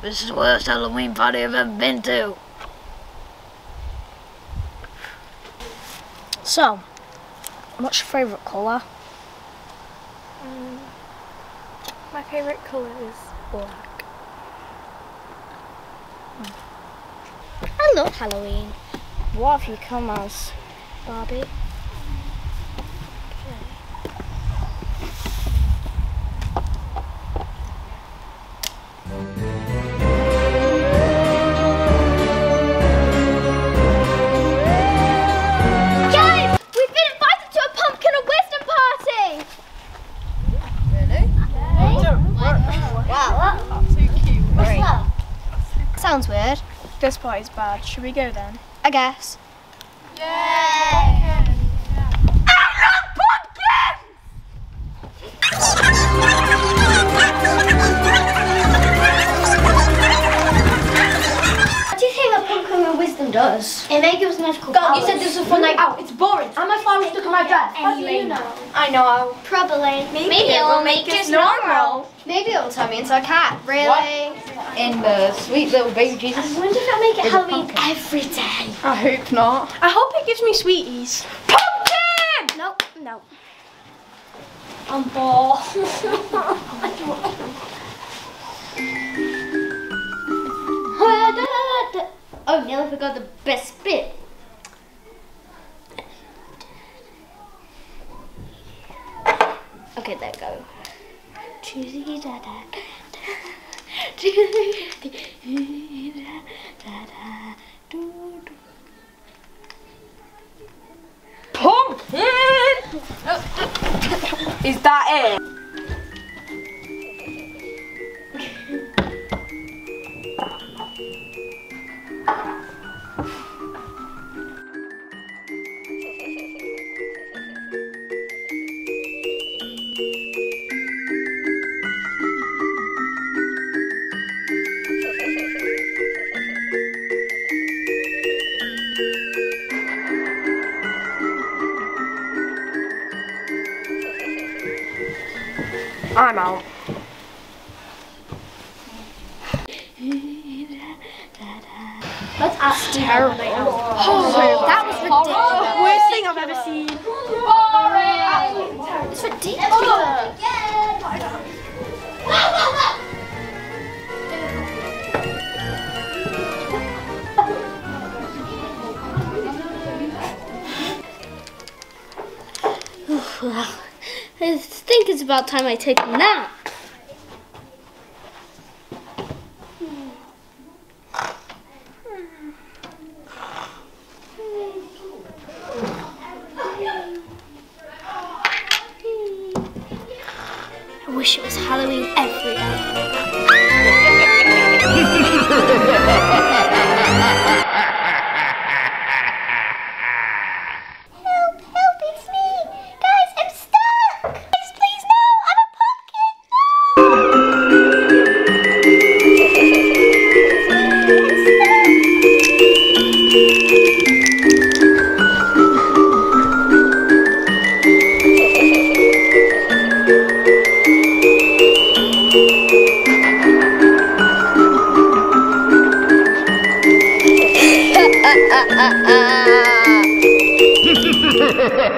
This is the worst Halloween party I've ever been to. So, what's your favourite colour? Um, my favourite colour is black. I love Halloween. What have you come as, Barbie? Sounds weird. This party's bad. Should we go then? I guess. Yay! What do you think that pumpkin and wisdom does? It may give us magical God, you said this was a fun night out. It's boring. And my father stuck in my dress. How do you know? I know. Probably. Maybe it will make us normal. Maybe it will turn me into a cat. Really? What? In the sweet little baby Jesus. I wonder if it'll make it There's Halloween pumpkin. every day. I hope not. I hope it gives me sweeties. Pumpkin! Nope, no. I'm bored. Oh, oh, nearly forgot the best bit. Okay, there we go. Choosy da da da. Da da da. Do do. Pumpkin! Oh. Is that it? I'm out. Let's ask Terrible. That was ridiculous. Worst thing I've ever seen. It's ridiculous. Well, I think it's about time I take a nap. I wish it was Halloween every day.